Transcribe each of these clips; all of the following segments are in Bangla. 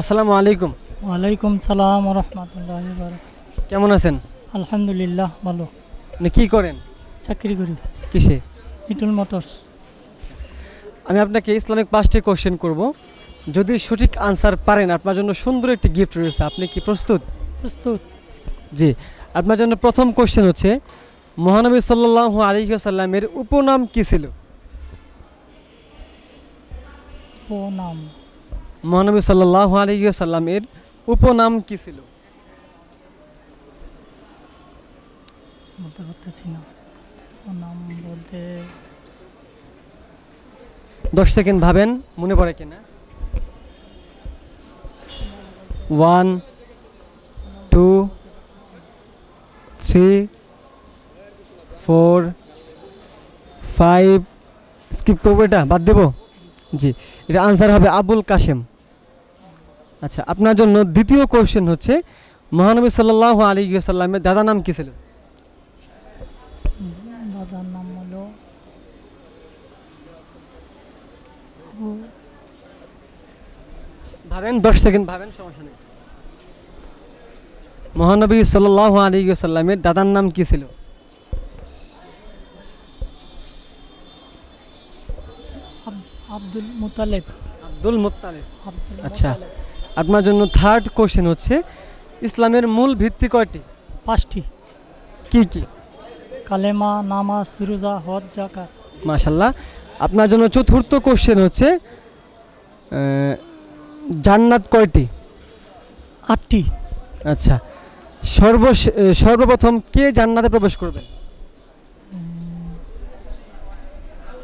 আসসালামু আলাইকুম। ওয়ালাইকুম সালাম রহমতুল্লাহ কেমন আছেন? আলহামদুলিল্লাহ ভালো। আপনি কি করেন? চাকরি করি। কিসে? ইটুল মোটরস। আমি আপনাকে ইসলামিক পাঁচটি কোশ্চেন করব। যদি সঠিক আনসার পারেন আপনার জন্য সুন্দর একটি গিফট রয়েছে। আপনি কি প্রস্তুত? প্রস্তুত। জি। আপনার জন্য প্রথম কোশ্চেন হচ্ছে মহানবী সাল্লাল্লাহু আলাইহি সাল্লামের উপনাম কি ছিল? ও নাম মহানবী সাল্লাল্লাহু আলাইহি সাল্লামের উপনাম কি ছিল? বলতে পারতেছি না। নাম বলতে দশ সেকেন্ড ভাবেন মনে পড়ে কিনা? One two three four five skip করব এটা বাদ দেবো? জি এটা আনসার হবে আবুল কাশেম। আচ্ছা আপনার জন্য দ্বিতীয় কোশ্চেন হচ্ছে মহানবী সাল্লাল্লাহু আলাইহি সাল্লামের দাদা নাম কি ছিল? দাদার নাম হলো ভাবেন দশ সেকেন্ড ভাবেন সমস্যা নেই। মহানবী সাল্লাল্লাহু আলাইহি সাল্লামের দাদার নাম কি ছিল? আব্দুল মুতালেব। আব্দুল আব্দুল আচ্ছা। আপনার জন্য থার্ড কোশ্চেন হচ্ছে ইসলামের মূল ভিত্তি কয়টি? পাঁচটি। কি কি? কালেমা নামাজ রোজা হজ জাকাত মাশাল্লাহ আপনার জন্য চতুর্থ কোশ্চেন হচ্ছে জান্নাত কয়টি? আটটি। আচ্ছা। সর্ব সর্বপ্রথম কে জান্নাতে প্রবেশ করবেন?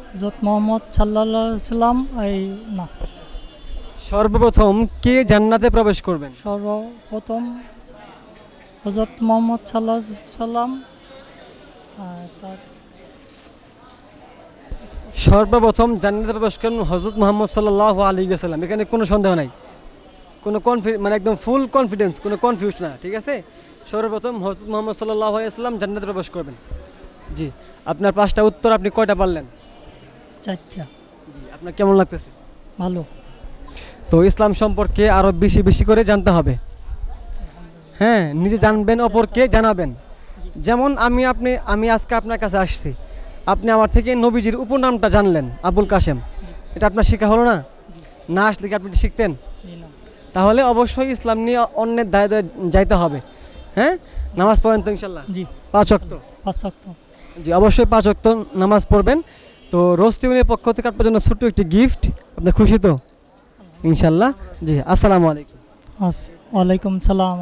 হজরত মোহাম্মদ সাল্লাহ সাল্লাম এই না। সর্বপ্রথম কে জান্নাতে প্রবেশ করবেন? সর্বপ্রথম হজরত মোহাম্মদ সাল্লাহ সাল্লাম তার সর্বপ্রথম জান্নাতে প্রবেশ করেন হজরত মোহাম্মদ সাল্লাহ আলী সাল্লাম এখানে কোনো সন্দেহ নাই। কোনো কনফি মানে একদম ফুল কনফিডেন্স কোনো কনফিউজ না ঠিক আছে? সর্বপ্রথম হজরত মোহাম্মদ সাল্লাহ আলাইসাল্লাম জান্নাতে প্রবেশ করবেন। জি আপনার পাঁচটা উত্তর আপনি কয়টা পারলেন? চারটা। জি আপনার কেমন লাগতেছে? ভালো। তো ইসলাম সম্পর্কে আরও বেশি বেশি করে জানতে হবে। হ্যাঁ নিজে জানবেন অপরকে জানাবেন। যেমন আমি আপনি আমি আজকে আপনার কাছে আসছি। আপনি আমার থেকে নবীজির উপনামটা জানলেন আবুল কাশেম। এটা আপনার শেখা হলো না? না আসলে কি আপনি শিখতেন? তাহলে অবশ্যই ইসলাম নিয়ে অন্যের দায় যাইতে হবে। হ্যাঁ? নামাজ পড়েন তো ইনশাল্লাহ? জি। পাঁচ অক্ত পাঁচ শক্ত জি অবশ্যই পাঁচ অক্ত নামাজ পড়বেন। তো রোস্টিউনের পক্ষ থেকে আপনার জন্য ছোট্ট একটি গিফট আপনি খুশি তো? ইনশাল্লাহ। জি আসসালামু আলাইকুম। ওয়ালাইকুম সালাম